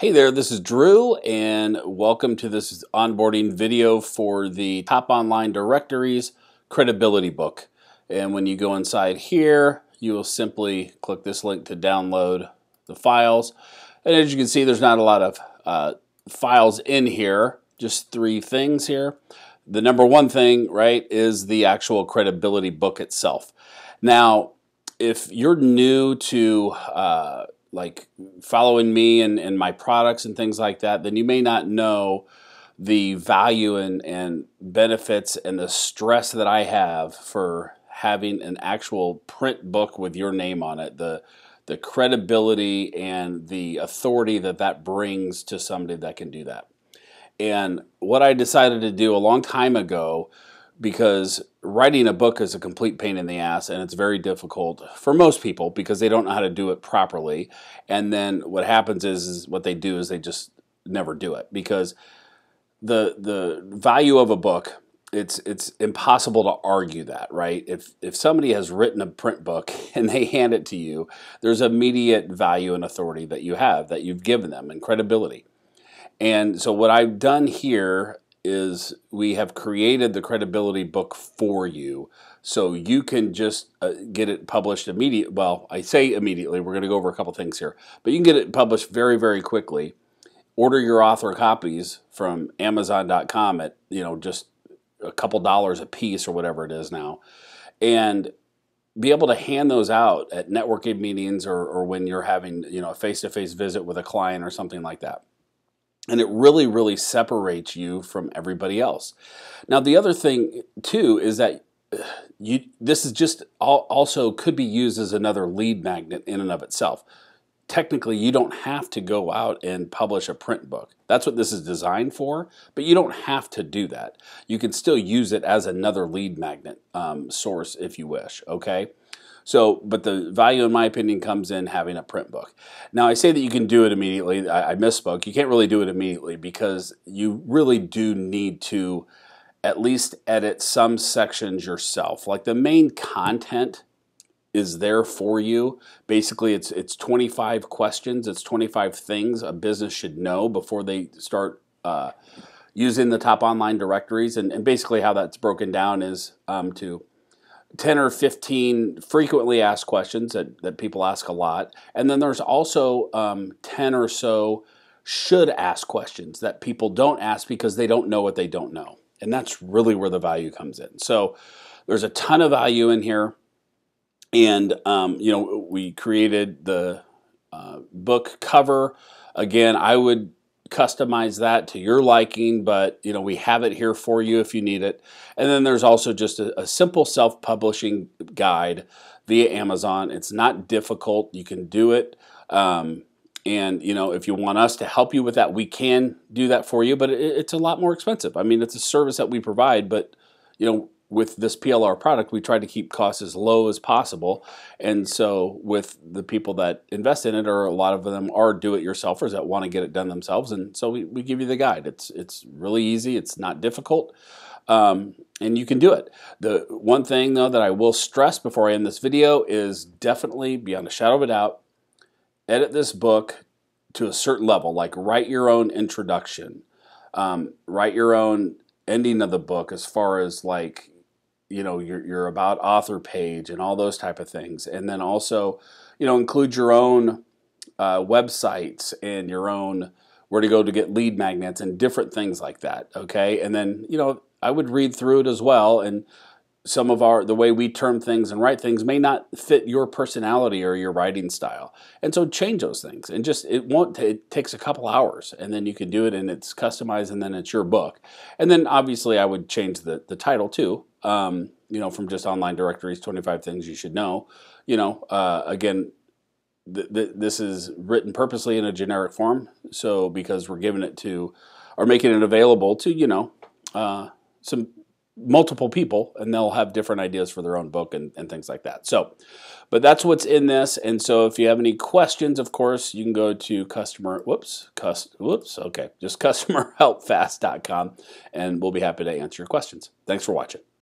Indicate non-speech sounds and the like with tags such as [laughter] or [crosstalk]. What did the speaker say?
Hey there, this is Drew, and welcome to this onboarding video for the Top Online Directories Credibility Book. And when you go inside here, you will simply click this link to download the files. And as you can see, there's not a lot of uh, files in here, just three things here. The number one thing, right, is the actual credibility book itself. Now, if you're new to uh, like following me and, and my products and things like that, then you may not know the value and, and benefits and the stress that I have for having an actual print book with your name on it. The the credibility and the authority that that brings to somebody that can do that. And what I decided to do a long time ago because writing a book is a complete pain in the ass and it's very difficult for most people because they don't know how to do it properly. And then what happens is, is what they do is they just never do it because the the value of a book it's it's impossible to argue that right? If if somebody has written a print book [laughs] and they hand it to you there's immediate value and authority that you have that you've given them and credibility. And so what I've done here is we have created the credibility book for you. So you can just uh, get it published immediately well i say immediately we're going to go over a couple things here but you can get it published very very quickly. Order your author copies from amazon.com at you know just a couple dollars a piece or whatever it is now and be able to hand those out at networking meetings or, or when you're having you know a face-to-face visit with a client or something like that and it really really separates you from everybody else. Now the other thing too is that uh, you this is just also could be used as another lead magnet in and of itself. Technically you don't have to go out and publish a print book. That's what this is designed for but you don't have to do that. You can still use it as another lead magnet um, source if you wish okay so, but the value, in my opinion, comes in having a print book. Now, I say that you can do it immediately. I, I misspoke. You can't really do it immediately because you really do need to at least edit some sections yourself. Like the main content is there for you. Basically, it's it's 25 questions. It's 25 things a business should know before they start uh, using the top online directories. And, and, basically, how that's broken down is um, to 10 or 15 frequently asked questions that, that people ask a lot. And then there's also um, 10 or so should ask questions that people don't ask because they don't know what they don't know. And that's really where the value comes in. So there's a ton of value in here. And, um, you know, we created the uh, book cover. Again, I would customize that to your liking, but you know we have it here for you if you need it. And then there's also just a, a simple self-publishing guide via Amazon. It's not difficult. You can do it. Um, and you know if you want us to help you with that, we can do that for you. But it, it's a lot more expensive. I mean, it's a service that we provide, but you know with this PLR product, we try to keep costs as low as possible. And so, with the people that invest in it, or a lot of them are do-it-yourselfers that want to get it done themselves, and so we, we give you the guide. It's it's really easy. It's not difficult, um, and you can do it. The one thing though that I will stress before I end this video is definitely, beyond a shadow of a doubt, edit this book to a certain level. Like write your own introduction, um, write your own ending of the book as far as like you know your your about author page and all those type of things, and then also you know include your own uh, websites and your own where to go to get lead magnets and different things like that. Okay, and then you know I would read through it as well and some of our the way we term things and write things may not fit your personality or your writing style. And so change those things and just it won't it takes a couple hours and then you can do it and it's customized and then it's your book. And then obviously i would change the the title too um, you know from just online directories 25 things you should know. You know uh, again th- th- this is written purposely in a generic form. So because we're giving it to or making it available to you know uh, some multiple people and they'll have different ideas for their own book and, and things like that. So, but that's what's in this. And so if you have any questions, of course, you can go to customer, whoops, cust, whoops, okay, just [laughs] customerhelpfast.com and we'll be happy to answer your questions. Thanks for watching.